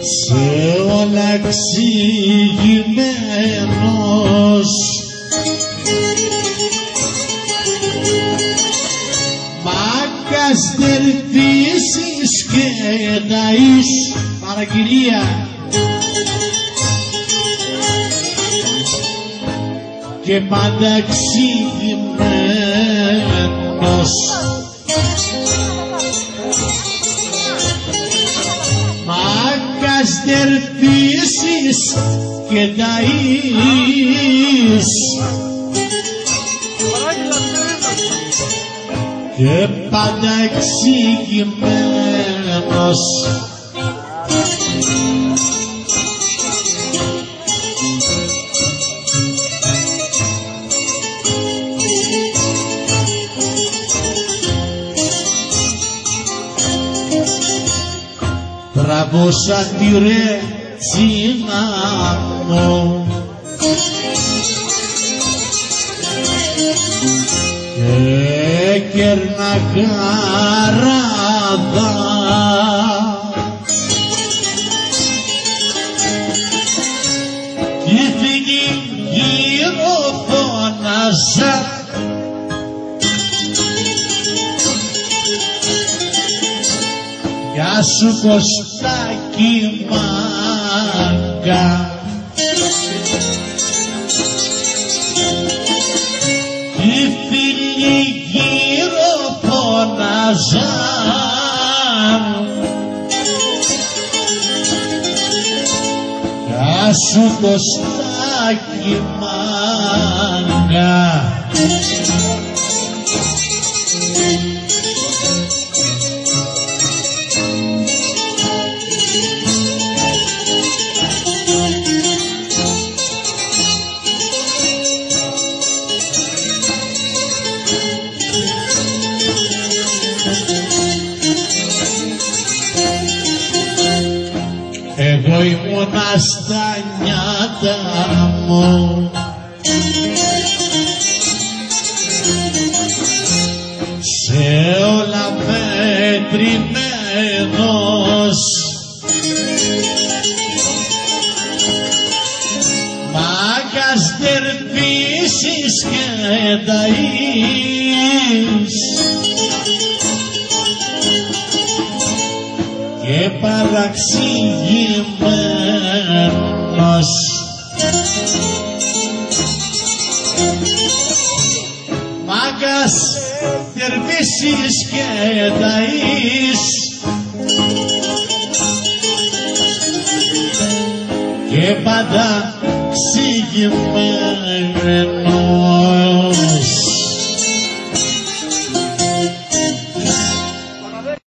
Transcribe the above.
σε όλα εξηγημένος μάγκας τερτήσεις και ταΐς παραγγελία. Και πάντα εξηγημένος μάγκας τερτήσεις και ταΐς και πάντα εξηγημένος τραβούσα τη ρετσίνα μου και κέρνα καράδα κι φύγει γύρω φωνάζα Γεια σου Κωστάκη μάγκα. Οι φίλοι γύρω φωνάζαν Γεια σου Κωστάκη μάγκα ήμουνα στα νιάτα μου σε όλα μετρημένος μάγκας τερπίσεις και ταΐς και παραξηγημένος μάγκας τερπίσεις και ταΐς. Και πάντα ξηγημένος